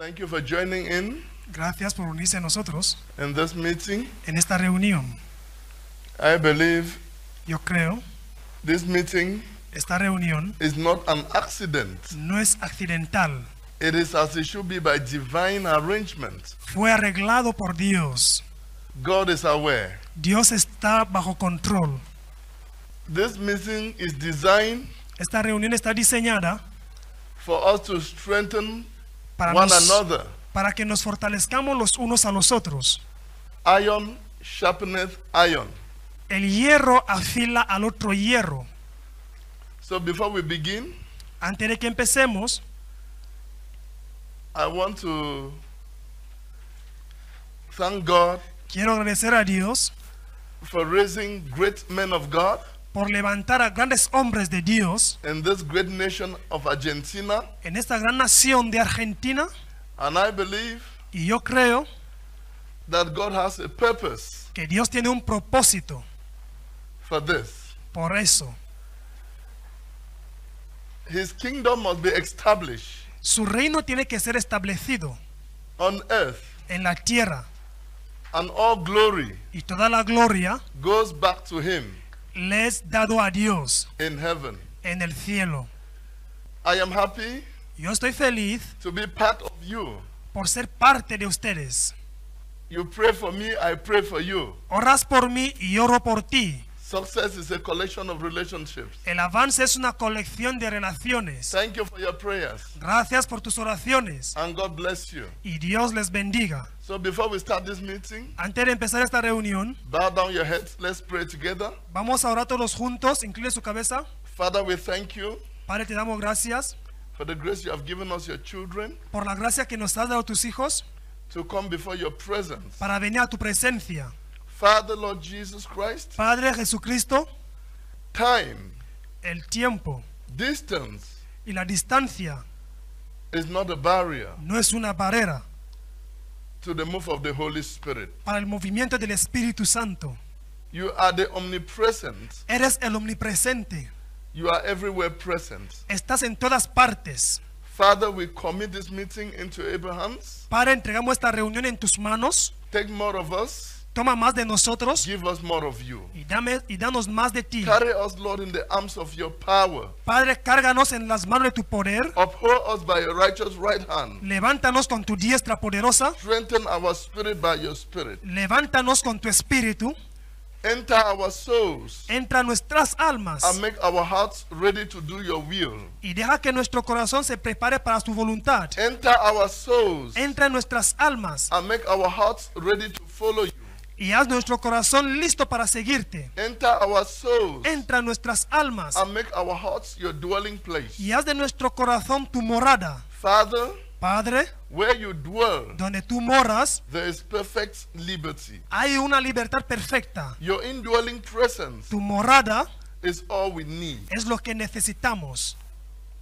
Thank you for joining in Gracias por unirse a nosotros in this meeting. en esta reunión. I believe Yo creo this meeting esta reunión is not an accident. no es accidental. It is as it should be by divine arrangement. Fue arreglado por Dios. God is aware. Dios está bajo control. This meeting is designed Esta reunión está diseñada for us to strengthen para, one nos- another. para que nos fortalezcamos los unos a los otros. Iron sharpeneth iron. El hierro afila al otro hierro. So before we begin, Antes de que empecemos, I want to thank God quiero agradecer a Dios for raising great men of God por levantar a grandes hombres de Dios in this great nation of Argentina. en esta gran nación de Argentina. And I believe Y yo creo that God has a purpose que Dios tiene un propósito for this. por eso. His kingdom must be established Su reino tiene que ser establecido on earth, en la tierra and all glory y toda la gloria goes back to Him le es dado a Dios in heaven. en el cielo. I am happy Yo estoy feliz to be part of you. por ser parte de ustedes. You pray for me, I pray for you. Oras por mí y oro por ti. Success is a collection of relationships. El avance es una colección de relaciones. Thank you for your prayers, Gracias por tus oraciones and God bless you. y Dios les bendiga. So before we start this meeting, Antes de empezar esta reunión, bow down your heads. Let's pray together. vamos a orar todos juntos. Incline su cabeza. Father, we thank you Padre, te damos gracias for the grace you have given us, your children, por la gracia que nos has dado tus hijos to come before your presence. para venir a tu presencia. Father, Lord Jesus Christ, Padre Jesucristo, time, el tiempo distance y la distancia is not a barrier no es una barrera to the move of the Holy Spirit. para el movimiento del Espíritu Santo. You are the omnipresent. Eres el omnipresente. You are everywhere present. Estás en todas partes. Father, we commit this meeting into Abraham's. Padre, entregamos esta reunión en tus manos. Take more of us. Toma más de nosotros Give us more of you. y, dame, y danos más de ti. Carry us, Lord, in the arms of your power. Padre, cárganos en las manos de tu poder. Uphold us by your righteous right hand. Levántanos con tu diestra poderosa. Strengthen our spirit by your spirit. Levántanos con tu espíritu. Enter our souls Entra nuestras almas and make our hearts ready to do your will. y deja que nuestro corazón se prepare para tu voluntad. Enter our souls Entra en nuestras almas and make our hearts ready to follow you. Y haz nuestro corazón listo para seguirte. Enter our souls Entra en nuestras almas and make our hearts your dwelling place. y haz de nuestro corazón tu morada. Father, Padre, where you dwell, donde tú moras, there is perfect liberty. hay una libertad perfecta. Your indwelling presence Tu morada is all we need. es lo que necesitamos.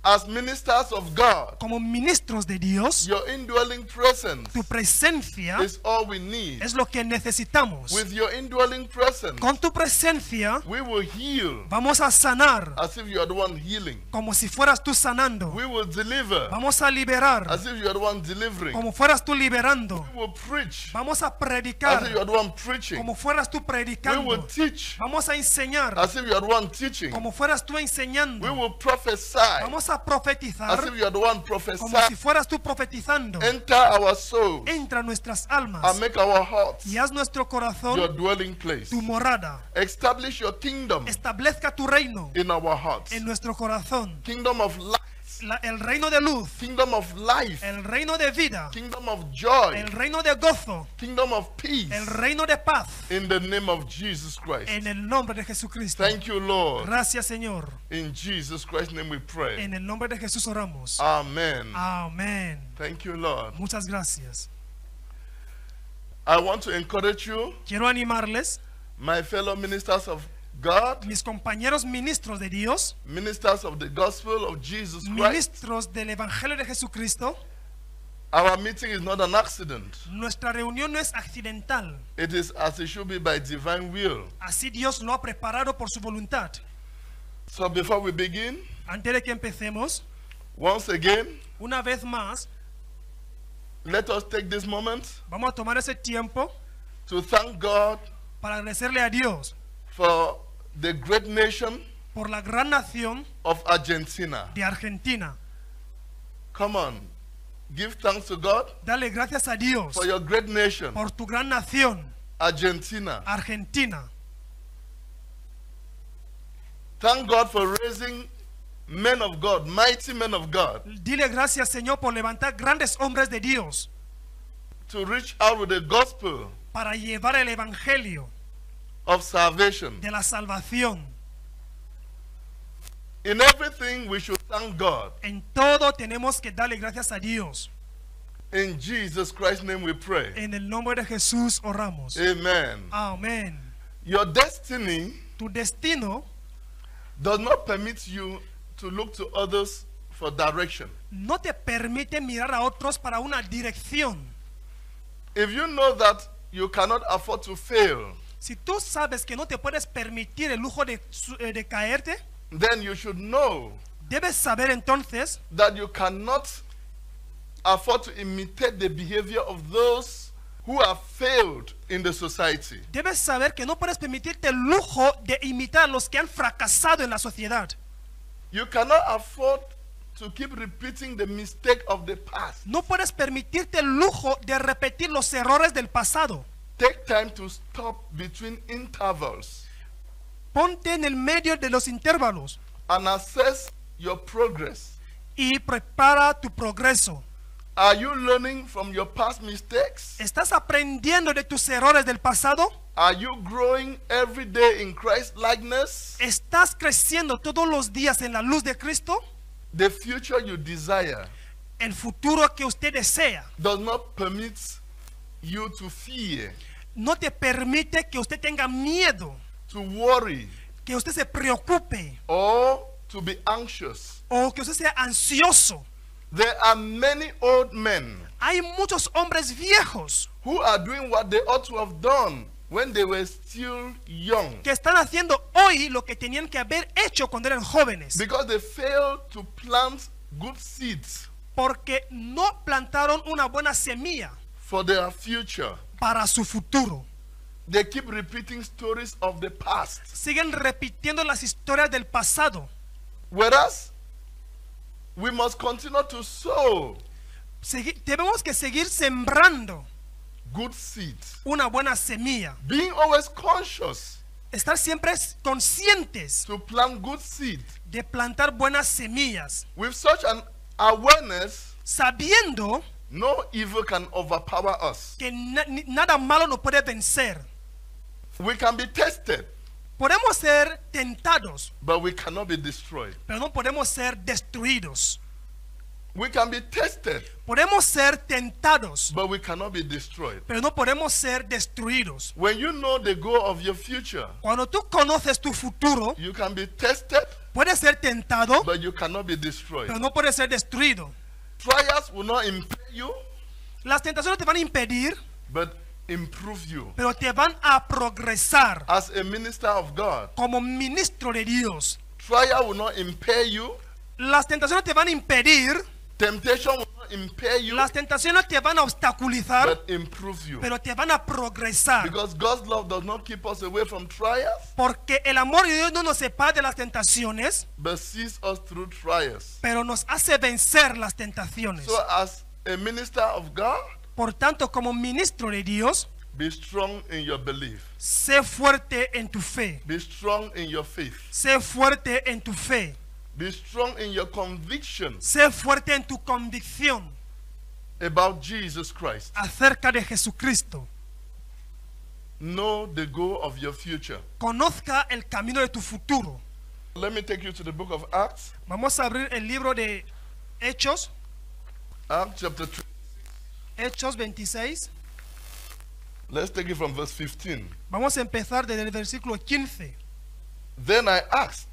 As ministers of God, Como ministros de Dios, your indwelling presence tu presencia is all we need. es lo que necesitamos. With your indwelling presence, Con tu presencia we will heal vamos a sanar as if you are the one healing. como si fueras tú sanando. We will deliver Vamos a liberar as if you are the one delivering. como fueras tú liberando. We will preach Vamos a as if you predicar are the one preaching. como fueras tú We will predicando. teach Vamos a enseñar as if you are the one teaching. como fueras tú We enseñando. will prophesy Vamos a as profetizar if you are the one como si fueras tú profetizando. Enter our souls Entra nuestras almas and make our hearts y haz nuestro corazón your dwelling place. tu morada. Establish your kingdom Establezca tu reino in our hearts. en nuestro corazón. Kingdom of light, La- el reino de luz, kingdom of life, el reino de vida, kingdom of joy, el reino de gozo, kingdom of peace. el reino de paz. In the name of Jesus Christ. En el nombre de Jesucristo. Thank you, Lord. Gracias, Señor. In Jesus Christ's name we pray. En el nombre de Jesús oramos. Amen. Amén. Thank you, Lord. Muchas gracias. I want to encourage you, Quiero animarles, my fellow ministers of God, mis compañeros ministros de Dios, ministers of the gospel of Jesus Christ. ministros del Evangelio de Jesucristo. Our meeting is not an accident. Nuestra reunión no es accidental. It is as it should be by divine will. Así Dios lo ha preparado por su voluntad. So before we begin, Antes de que empecemos, once again, una vez más, let us take this moment Vamos a tomar ese tiempo to thank God para agradecerle a Dios for the great nation por la gran nación of Argentina. de Argentina. Come on. Give thanks to God Dale gracias a Dios for your great nation, por tu gran nación, Argentina. Argentina. Thank God for raising men of God, mighty men of God, Dile gracias, Señor, por levantar grandes hombres de Dios to reach out with the gospel para llevar el evangelio of salvation. de la salvación. In everything, we should thank God. En todo tenemos que darle gracias a Dios. In Jesus Christ's name we pray. En el nombre de Jesús oramos. Amen. Amén. Your destiny Tu destino does not permit you to look to others for direction. no te permite mirar a otros para una dirección. If you know that you cannot afford to fail, Si tú sabes que no te puedes permitir el lujo de, eh, de caerte, then you should know debes saber entonces that you cannot afford to imitate the behavior of those who have failed in the society. Debes saber que no puedes permitirte el lujo de imitar a los que han fracasado en la sociedad. You cannot afford to keep repeating the mistake of the past. No puedes permitirte el lujo de repetir los errores del pasado. Take time to stop between intervals Ponte en el medio de los intervalos and assess your progress. y prepara tu progreso. Are you learning from your past mistakes? ¿Estás aprendiendo de tus errores del pasado? Are you growing every day in Christ likeness? ¿Estás creciendo todos los días en la luz de Cristo? The future you desire El futuro que usted desea does not permit you to fear, no te permite que usted tenga miedo, to worry, que usted se preocupe or to be anxious. o que usted sea ansioso. There are many old men Hay muchos hombres viejos who are doing what they ought to have done when they were still young que están haciendo hoy lo que tenían que haber hecho cuando eran jóvenes, because they failed to plant good seeds porque no plantaron una buena semilla for their future. Para su futuro. They keep repeating stories of the past. Siguen repitiendo las historias del pasado. Whereas we must continue to sow Segui- debemos que seguir sembrando good seeds, una buena semilla. being always conscious Estar siempre conscientes to plant good seeds. de plantar buenas semillas, With such an awareness, sabiendo no evil can overpower us. que nada malo nos puede vencer. We can be tested, Podemos ser tentados, but we cannot be destroyed. pero no podemos ser destruidos. We can be tested, Podemos ser tentados, but we cannot be destroyed. pero no podemos ser destruidos. When you know the goal of your future, Cuando tú conoces tu futuro, you can be tested, puedes ser tentado, but you cannot be destroyed. pero no puedes ser destruido. Trials will not impair you, Las tentaciones te van a impedir, but improve you. pero te van a progresar As a minister of God, como ministro de Dios. trial will not impair you, Las tentaciones te van a impedir, temptation will impair you, las tentaciones te van a obstaculizar, but improve you. pero te van a progresar. Because God's love does not keep us away from trials, Porque el amor de Dios no nos separa de las tentaciones, but sees us through trials. pero nos hace vencer las tentaciones. So, as a minister of God, Por tanto, como ministro de Dios, be strong in your belief, sé fuerte en tu fe. be strong in your faith, Sé fuerte en tu fe. Be strong in your conviction Sé fuerte en tu convicción about Jesus Christ. acerca de Jesucristo. Know the goal of your future. Conozca el camino de tu futuro. Let me take you to the book of Acts, Vamos a abrir el libro de Hechos, Acts chapter 3. Hechos 26. Let's take it from verse 15. Vamos a empezar desde el versículo 15. Then I asked,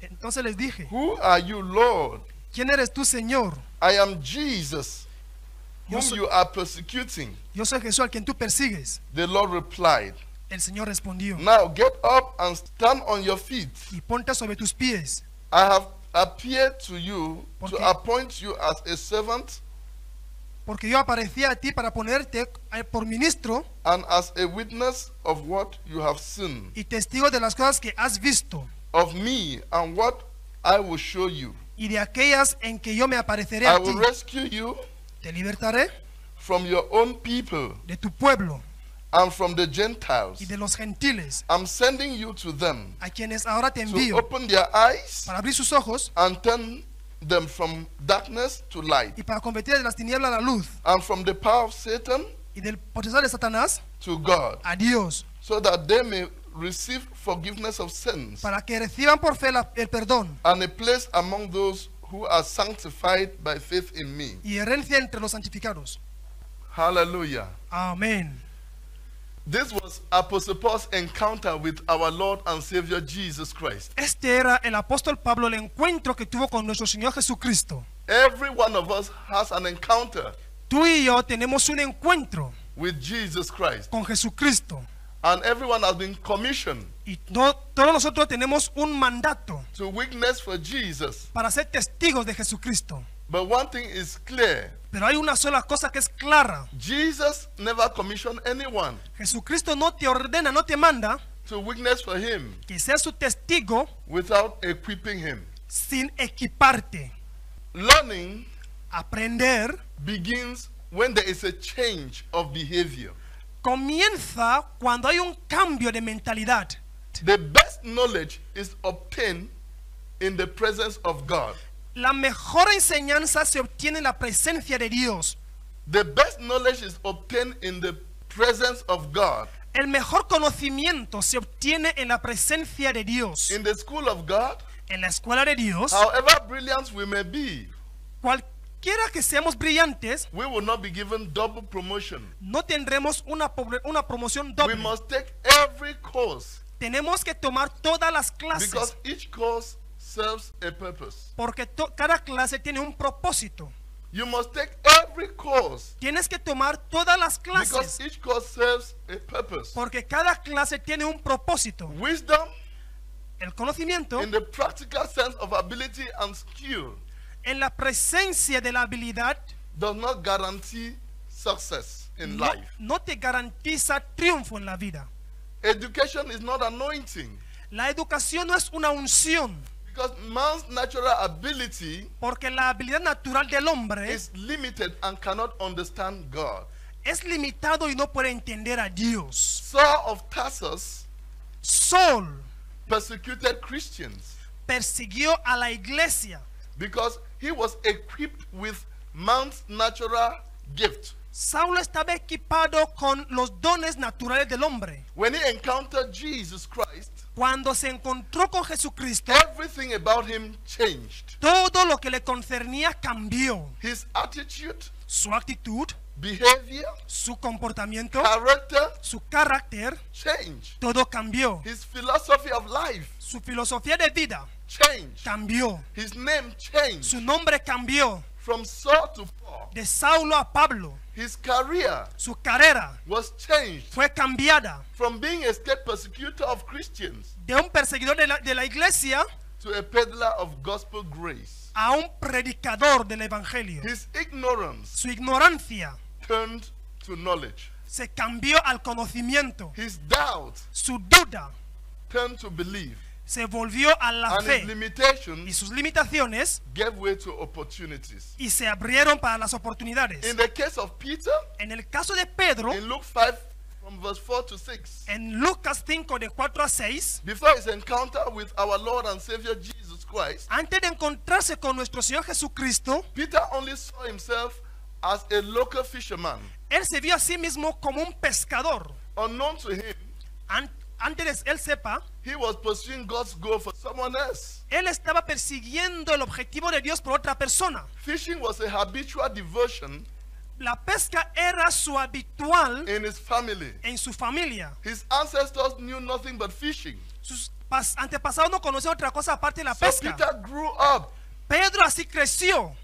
Entonces les dije, Who are you, Lord? ¿quién eres tú, Señor? I am Jesus, Yo whom soy- you are persecuting. Yo soy Jesús al quien tú persigues. The Lord replied, El Señor respondió, Now get up and stand on your feet. y ponte sobre tus pies, I have appeared to you to appoint you as a servant porque yo aparecí a ti para ponerte eh, por ministro and as a witness of what you have seen y testigo de las cosas que has visto of me and what I will show you. y de aquellas en que yo me apareceré a I ti. will rescue you Te libertaré from your own people de tu pueblo and from the Gentiles. y de los gentiles, I'm sending you to them a quienes ahora te to envío open their eyes para abrir sus ojos and turn them from darkness to light y para convertir de las tinieblas a la luz and from the power of Satan y del potestad de Satanás to God, a Dios, so that they may receive forgiveness of sins para que reciban por fe la- el perdón and a place among those who are sanctified by faith in me. y herencia entre los santificados. Hallelujah. Amén. This was Apostle Paul's encounter with our Lord and Savior Jesus Christ. Este era el apóstol Pablo, el encuentro que tuvo con nuestro Señor Jesucristo. Every one of us has an encounter Tú y yo tenemos un encuentro with Jesus Christ, con Jesucristo. And everyone has been commissioned Y no- todos nosotros tenemos un mandato to witness for Jesus. para ser testigos de Jesucristo. But one thing is clear Pero hay una sola cosa que es clara. Jesus never commissioned anyone Jesucristo no te ordena, no te manda to witness for him que seas su testigo without equipping him. sin equiparte. Learning Aprender begins when there is a change of behavior. Comienza cuando hay un cambio de mentalidad. The best knowledge is obtained in the presence of God. La mejor enseñanza se obtiene en la presencia de Dios. The best knowledge is obtained in the presence of God. El mejor conocimiento se obtiene en la presencia de Dios. In the school of God, En la escuela de Dios, however brilliant we may be, cualquiera que seamos brillantes, we will not be given double promotion. no tendremos una, promoción We doble. must take every course Tenemos que tomar todas las because clases each course serves a purpose. porque cada clase tiene un propósito. You must take every course Tienes que tomar todas las because clases each course serves a purpose. porque cada clase tiene un propósito. Wisdom El conocimiento in the practical sense of ability and skill en la presencia de la habilidad does not guarantee success in no, life. no te garantiza triunfo en la vida. Education is not anointing La educación no es una unción because man's natural ability porque la habilidad natural del hombre is limited and cannot understand God. es limitado y no puede entender a Dios. Saul of Tarsus Saul persecuted Christians persiguió a la iglesia. Because he was equipped with man's natural gift. Saulo estaba equipado con los dones naturales del hombre. When he encountered Jesus Christ, Cuando se encontró con Jesucristo, everything about him changed. todo lo que le concernía cambió. His attitude, Su actitud, behavior, su comportamiento, character su carácter, changed. todo cambió. His philosophy of life Su filosofía de vida changed. cambió. His name changed Su nombre cambió. from Saul to Paul. De Saulo a Pablo. His career Su carrera was changed fue cambiada from being a state persecutor of Christians de un perseguidor de la, de la iglesia to a peddler of gospel grace. a un predicador del evangelio. His ignorance Su ignorancia turned to knowledge. se cambió al conocimiento. His doubt Su duda turned to belief. Se volvió a la And fe y sus limitaciones gave way to opportunities. y se abrieron para las oportunidades. In the case of Peter, En el caso de Pedro, in Luke 5, from verse 4 to 6, en Lucas 5 de 4 a 6, before his encounter with our Lord and Savior Jesus Christ, antes de encontrarse con nuestro Señor Jesucristo, Peter only saw himself as a local fisherman. él se vio a sí mismo como un pescador. Unknown to him, antes él sepa, he was pursuing God's goal for someone else. él estaba persiguiendo el objetivo de Dios por otra persona. Fishing was a habitual devotion La pesca era su habitual in his family. en su familia. His ancestors knew nothing but fishing. Sus pas- antepasados no conocían otra cosa aparte de la So pesca. Peter grew up Pedro así creció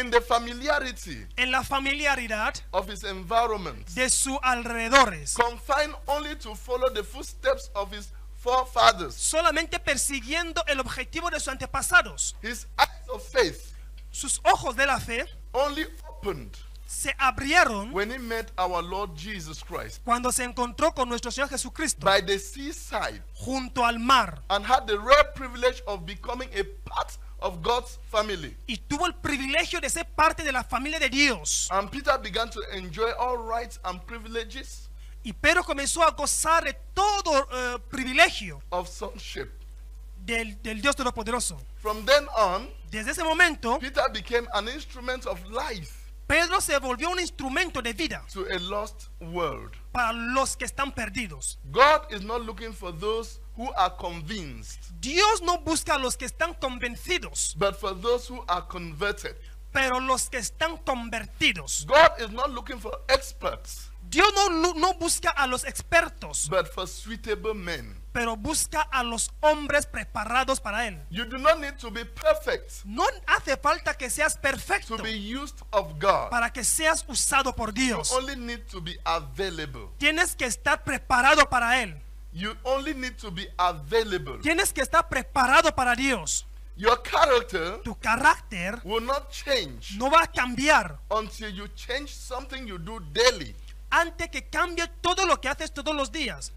in the familiarity en la familiaridad of his environment, de sus alrededores, confined only to follow the footsteps of his forefathers. solamente persiguiendo el objetivo de sus antepasados. His eyes of faith Sus ojos de la fe only opened se abrieron when he met our Lord Jesus Christ cuando se encontró con nuestro Señor Jesucristo by the seaside junto al mar and had the rare privilege of becoming a part of God's family. y tuvo el privilegio de ser parte de la familia de Dios. And Peter began to enjoy all rights and privileges Y Pedro comenzó a gozar de todo eh, privilegio of sonship. del, del Dios Todopoderoso. From then on, Desde ese momento, Peter became an instrument of life Pedro se volvió un instrumento de vida to a lost world. para los que están perdidos. God is not looking for those who are convinced, Dios no busca a los que están convencidos, but for those who are converted. pero los que están convertidos. God is not looking for experts, Dios no, no- busca a los expertos, but for suitable men. pero busca a los hombres preparados para Él. You do not need to be perfect No hace falta que seas perfecto to be used of God. para que seas usado por You Dios. only need to be available. Tienes que estar preparado para Él. You only need to be available. Tienes que estar preparado para Dios. Your character Tu carácter will not change no va a cambiar until you change something you do daily. antes que cambie todo lo que haces todos los días.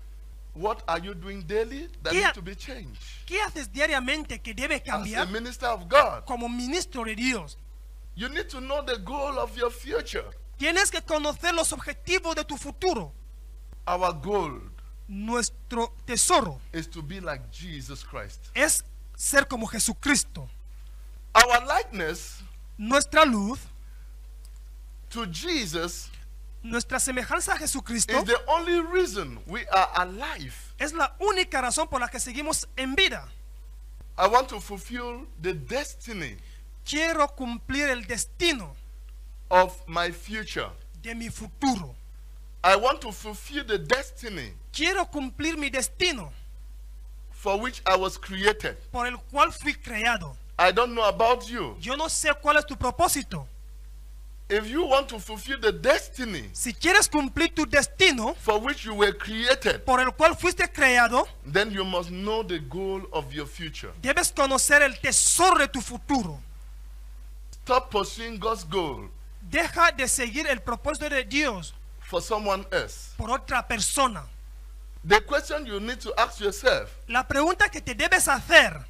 What are you doing daily that needs to be changed? ¿Qué haces diariamente que debe As a cambiar minister of God, como ministro de Dios? you need to know the goal of your future. Tienes que conocer los objetivos de tu futuro. Our goal Nuestro tesoro is to be like Jesus Christ. es ser como Jesucristo. Our likeness Nuestra luz, to Jesus nuestra semejanza a Jesucristo is the only reason we are alive. es la única razón por la que seguimos en vida. I want to fulfill the destiny Quiero cumplir el destino of my future. de mi futuro. I want to fulfill the destiny Quiero cumplir mi destino for which I was created. por el cual fui creado. I don't know about you. Yo no sé cuál es tu propósito. If you want to fulfill the destiny Si quieres cumplir tu destino for which you were created, por el cual fuiste creado, then you must know the goal of your future. debes conocer el tesoro de tu futuro. Stop pursuing God's goal Deja de seguir el propósito de Dios for someone else. por otra persona. The question you need to ask yourself La pregunta que te debes hacer,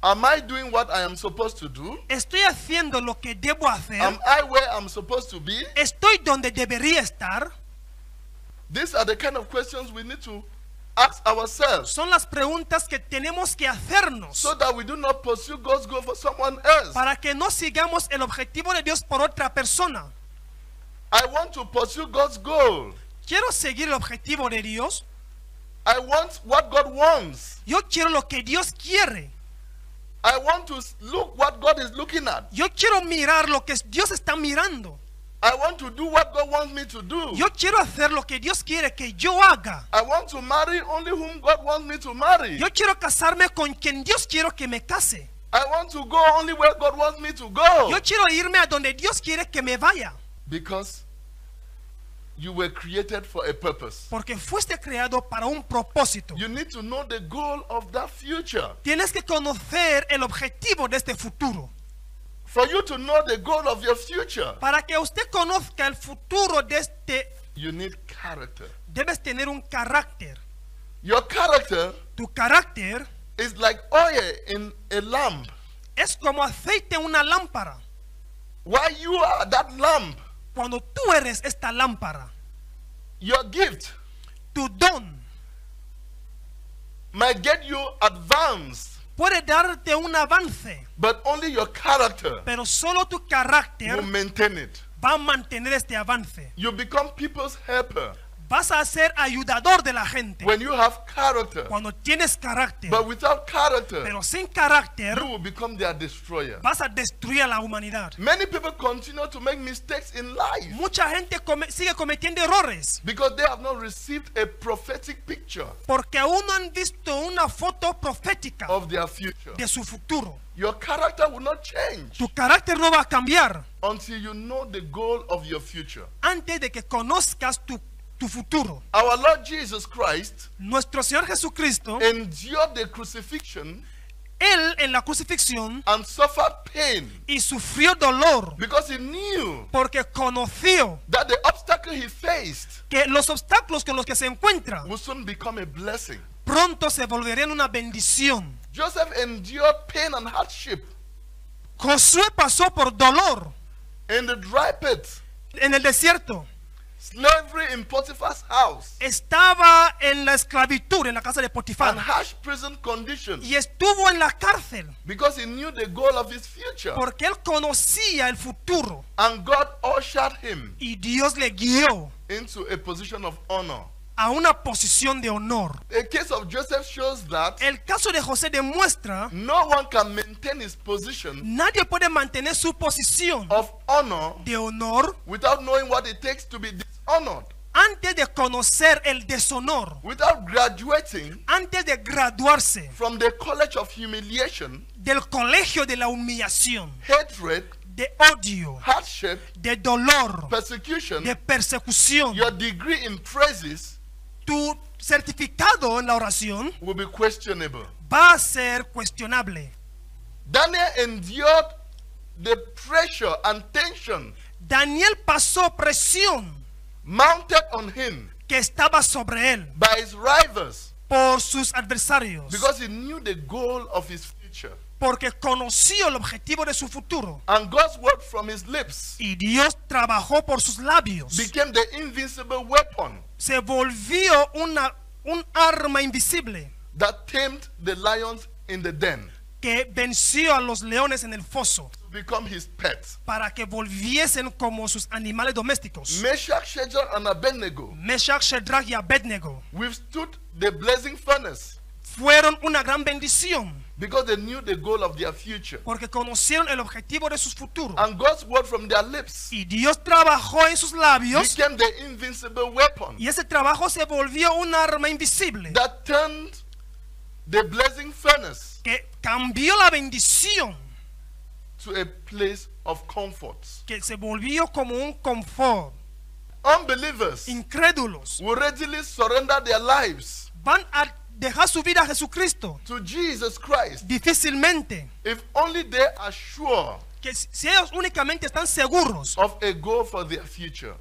Am I doing what I am supposed to do? ¿estoy haciendo lo que debo hacer? Am I where I'm supposed to be? ¿Estoy donde debería estar? These are the kind of questions we need to ask ourselves Son las preguntas que tenemos que hacernos so that we do not pursue God's goal for someone else. para que no sigamos el objetivo de Dios por otra persona. I want to pursue God's goal. Quiero seguir el objetivo de Dios. I want what God wants. Yo quiero lo que Dios quiere. I want to look what God is looking at. Yo quiero mirar lo que Dios está mirando. I want to do what God wants me to do. Yo quiero hacer lo que Dios quiere que yo haga. I want to marry only whom God wants me to marry. Yo quiero casarme con quien Dios quiere que me case. I want to go only where God wants me to go. Yo quiero irme a donde Dios quiere que me vaya. Because you were created for a purpose. Porque fuiste creado para un propósito. You need to know the goal of that future. Tienes que conocer el objetivo de este futuro. For you to know the goal of your future, Para que usted conozca el futuro de este, you need character. debes tener un carácter. Your character Tu carácter is like oil in a lamp. es como aceite en una lámpara. While you are that lamp, Cuando tú eres esta lámpara, your gift tu don might get you advanced, puede darte un avance, but only your character pero solo tu will carácter maintain it. va a mantener este avance. You become people's helper Vas a ser ayudador de la gente when you have character. cuando tienes carácter, But without character, pero sin carácter you will become their destroyer. vas a destruir a la humanidad. Many people continue to make mistakes in life Mucha gente come- sigue cometiendo errores because they have not received a prophetic picture porque aún no han visto una foto profética of their future. de su futuro. Your character will not change Tu carácter no va a cambiar until you know the goal of your future. antes de que conozcas tu, tu futuro. Our Lord Jesus Christ Nuestro Señor Jesucristo endured the crucifixion él en la crucifixión and suffered pain y sufrió dolor because he knew porque conoció that the obstacle he faced que los obstáculos con los que se encuentra would soon become a blessing. pronto se volverían una bendición. Joseph endured pain and hardship Josué pasó por dolor in the dry pit, en el desierto. Slavery in Potiphar's house, Estaba en la esclavitud en la casa de and Potifar harsh prison conditions. Y estuvo en la cárcel. Because he knew the goal of his future. porque él conocía el futuro. And God ushered him y Dios le guió into a position of honor. A una posición de honor. The case of Joseph shows that El caso de José demuestra no one can maintain his position nadie puede mantener su posición of honor de honor without knowing what it takes to be dishonored, antes de conocer el deshonor, without graduating antes de graduarse from the college of humiliation, del colegio de la humillación, hatred, de odio, hardship, de dolor, persecution, de persecución. your degree in praises Tu certificado en la oración will be questionable. va a ser cuestionable. Daniel endured the pressure and tension Daniel pasó presión mounted on him que estaba sobre él by his rivals por sus adversarios, because he knew the goal of his future. Porque conoció el objetivo de su futuro. And God's word from his lips Y Dios trabajó por sus labios. became the invincible weapon Se volvió una, un arma invisible that tamed the lions in the den que venció a los leones en el foso to become his pet. para que volviesen como sus animales domésticos. Meshach, Shadrach, and Abednego Meshach, Shadrach y Abednego withstood the blazing furnace fueron una gran bendición because they knew the goal of their future. porque conocieron el objetivo de sus futuros. And God's word from their lips Y Dios trabajó en sus labios became the invincible weapon y ese trabajo se volvió un arma invisible that turned the blazing furnace que cambió la bendición, to a place of comfort. que se volvió como un confort. Unbelievers Incrédulos will readily surrender their lives van a dejar su vida a Jesucristo to Jesus Christ difícilmente. if only they are sure Que si ellos únicamente están seguros of a goal for their future.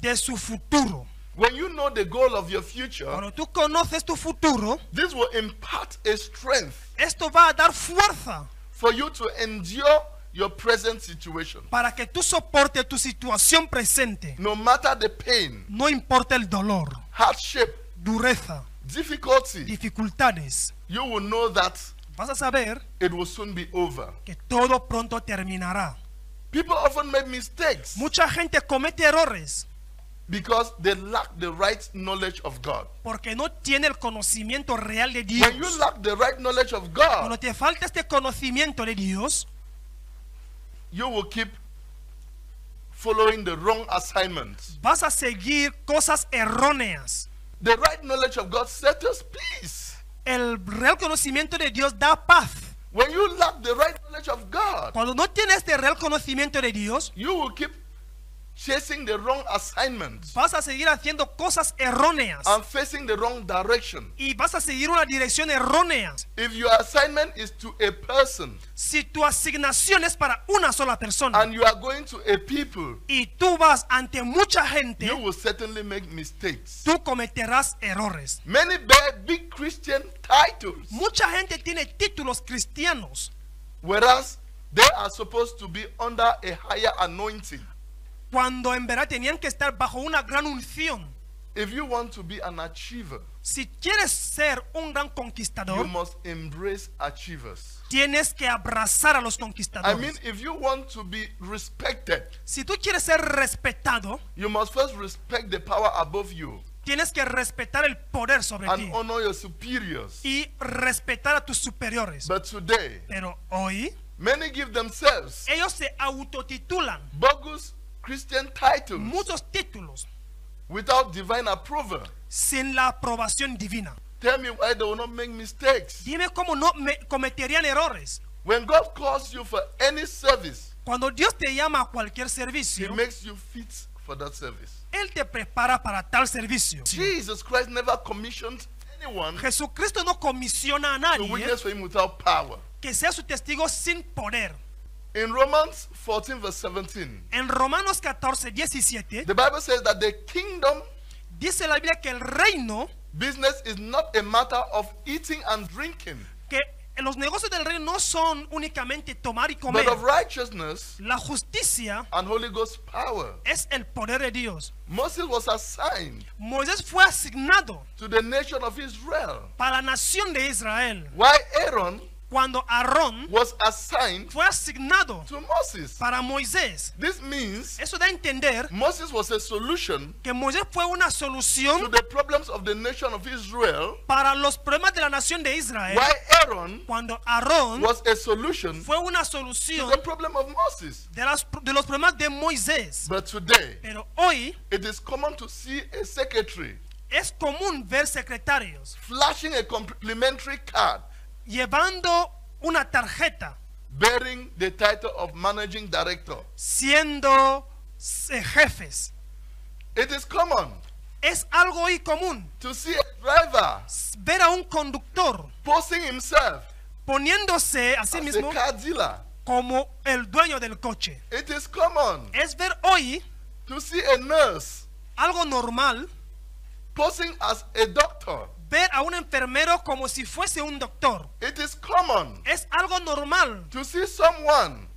de su futuro. When you know the goal of your future, Cuando tú conoces tu futuro, this will impart a strength esto va a dar fuerza for you to endure your present situation. para que tú soportes tu situación presente. No matter the pain, No importa el dolor, hardship, dureza, difficulty, dificultades. you will know that Vas a saber it will soon be over. que todo pronto terminará. People often make mistakes Mucha gente comete errores because they lack the right knowledge of God. porque no tiene el conocimiento real de When you Dios. lack the right knowledge of Cuando God, te falta este conocimiento de Dios, you will keep following the wrong assignments. vas a seguir cosas erróneas. The right knowledge of God settles peace. El real conocimiento de Dios da paz. When you lack the right knowledge of God, Cuando no tienes este real conocimiento de Dios, you will keep chasing the wrong assignments vas a seguir haciendo cosas erróneas and facing the wrong direction. y vas a seguir una dirección errónea. If your assignment is to a person Si tu asignación es para una sola persona and you are going to a people, y tú vas ante mucha gente, you will certainly make mistakes. tú cometerás errores. Many bear big Christian titles, Mucha gente tiene títulos cristianos whereas they are supposed to be under a higher anointing. Cuando en verdad tenían que estar bajo una gran unción. If you want to be an achiever, Si quieres ser un gran you conquistador, must embrace achievers. tienes que abrazar a los I conquistadores. mean, if you want to be respected, Si tú quieres ser respetado, you must first respect the power above you tienes que respetar el poder sobre ti and honor your superiors. y respetar a tus superiores. But today, Pero hoy many give themselves ellos se autotitulan bogus Christian titles muchos títulos without divine approval. sin la aprobación divina. Tell me why they will not make mistakes. Dime cómo no me- cometerían errores. When God calls you for any service, Cuando Dios te llama a cualquier He servicio, makes you fit for that service. Él te prepara para tal servicio. Jesus Christ never commissioned anyone Jesucristo no comisiona a to nadie witness for Him without power. que sea su testigo sin poder. In Romans 14, verse 17, En Romanos 14, 17, the Bible says that the kingdom dice la Biblia que el reino, business is not a matter of eating and drinking, que los negocios del reino no son únicamente tomar y comer. but of righteousness La justicia and Holy Ghost power. es el poder de Dios. Moses was assigned Moisés fue asignado to the nation of Israel, para la nación de Israel, while Aaron cuando Aarón was assigned fue asignado to Moses. para Moisés. This means Eso da a entender Moses was a solution que Moisés fue una to solución the problems of the nation of Israel, para los problemas de la nación de Israel, while Aaron cuando Aarón was a solution fue una to solución the problem of Moses. de, las- de los problemas de Moisés. But today, Pero hoy it is common to see a secretary es común ver secretarios flashing a complimentary card llevando una tarjeta, bearing the title of managing director. siendo eh, jefes. It is common Es algo hoy común to see a driver ver a un conductor posting himself poniéndose a sí as mismo a car dealer. como el dueño del coche. It is common Es ver hoy to see a nurse algo normal, posing as a doctor. Ver a un enfermero como si fuese un doctor. It is common Es algo normal to see someone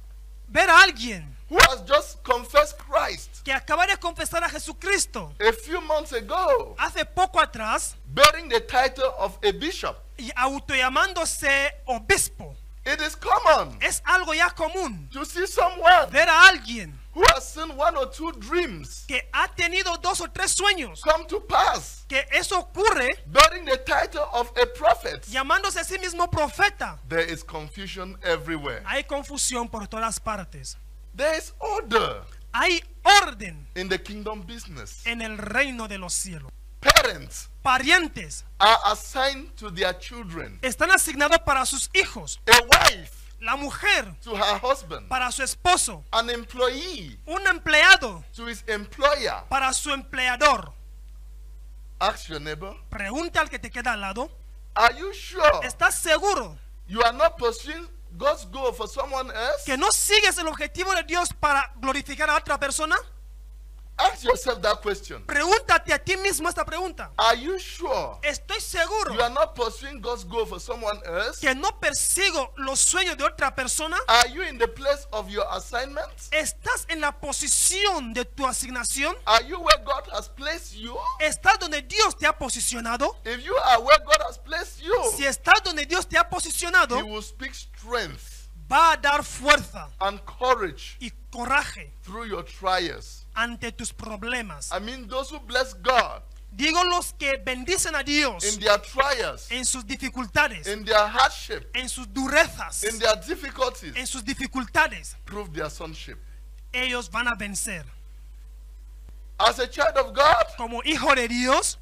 ver a alguien who has just confessed Christ que acaba de confesar a Jesucristo a few months ago, hace poco atrás bearing the title of a bishop. y autollamándose obispo. It is common Es algo ya común to see someone ver a alguien who has seen one or two dreams que ha tenido dos o tres sueños, come to pass, que eso ocurre bearing the title of a prophet. llamándose a sí mismo profeta. There is confusion everywhere. Hay confusión por todas partes. There is order Hay orden in the kingdom business. en el reino de los cielos. Parents Parientes are assigned to their children. están asignados para sus hijos. A wife La mujer to her husband. para su esposo. An employee Un empleado to his employer. para su empleador. Ask your neighbor, Pregunta al que te queda al lado. are you sure ¿Estás seguro you are not pursuing God's goal for someone else? que no sigues el objetivo de Dios para glorificar a otra persona? Ask yourself that question. Pregúntate a ti mismo esta pregunta. Are you sure ¿Estoy seguro you are not pursuing God's goal for someone else? que no persigo los sueños de otra persona? Are you in the place of your assignment? ¿Estás en la posición de tu asignación? Are you where God has placed you? ¿Estás donde Dios te ha posicionado? If you are where God has placed you, Si estás donde Dios te ha posicionado, He will speak strength va a dar fuerza and courage y coraje through your trials. Ante tus problemas. I mean, those who bless God Digo los que bendicen a Dios in their trials, en sus dificultades, in their hardship, en sus durezas, in their difficulties, en sus dificultades. prove their sonship. Ellos van a vencer. As a child of God, Como hijo de Dios,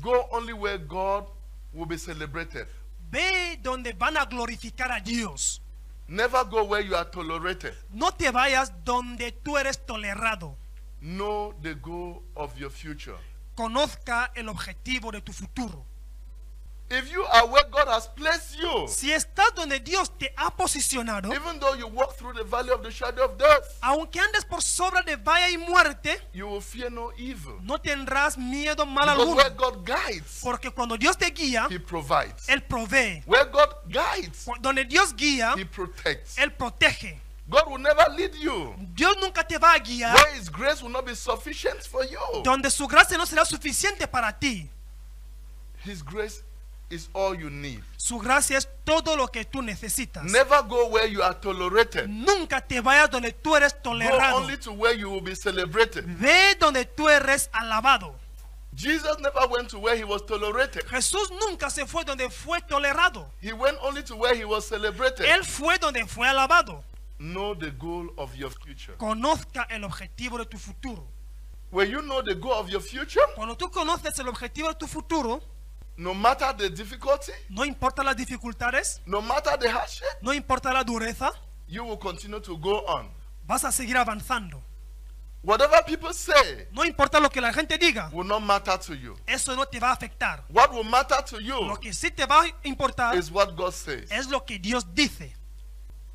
go only where God will be celebrated. ve donde van a glorificar a Dios. Never go where you are tolerated. No te vayas donde tú eres tolerado. Know the goal of your future. Conozca el objetivo de tu futuro. If you are where God has placed you, Si estás donde Dios te ha posicionado, even though you walk through the valley of the shadow of death, aunque andes por sobra de valle y muerte, you will fear no evil. no tendrás miedo mal Because alguno. where God guides, Porque cuando Dios te guía, He provides. Él provee. Where God guides, Donde Dios guía, He protects. Él protege. God will never lead you Dios nunca te va a guiar where His grace will not be sufficient for you. donde su gracia no será suficiente para ti. His grace is all you need. Su gracia es todo lo que tú necesitas. Never go where you are tolerated. Nunca te vayas donde tú eres Go tolerado. only to where you will be celebrated. Ve donde tú eres alabado. Jesus never went to where he was tolerated. Jesús nunca se fue donde fue tolerado. He went only to where he was celebrated. Él fue donde fue alabado. Know the goal of your future. Conozca el objetivo de tu futuro. When you know the goal of your future, Cuando tú conoces el objetivo de tu futuro, no matter the difficulty, no importa las dificultades, no matter the hardship, no importa la dureza, you will continue to go on. vas a seguir avanzando. Whatever people say No importa lo que la gente diga, will not matter to you. eso no te va a afectar. What will matter to Lo you que sí te va a importar is what God says. es lo que Dios dice.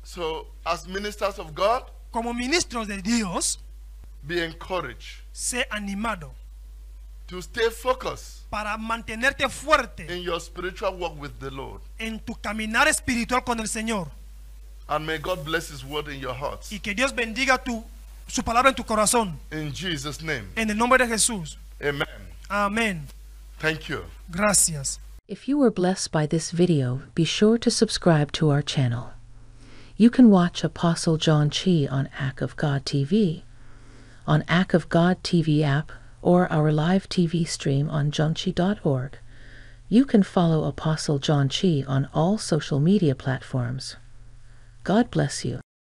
So, as ministers of God, Como ministros de Dios, be encouraged sé animado to stay focused para mantenerte fuerte in your spiritual walk with the Lord. en tu caminar espiritual con el Señor. And may God bless His word in your hearts. Y que Dios bendiga tu, su palabra en tu corazón. In Jesus' name. En el nombre de Jesús. Amen. Amén. Thank you. Gracias. If you were blessed by this video, be sure to subscribe to our channel. You can watch Apostle John Chi on Act of God TV, on Act of God TV app, or our live TV stream on johnchi.org. You can follow Apostle John Chi on all social media platforms. God bless you.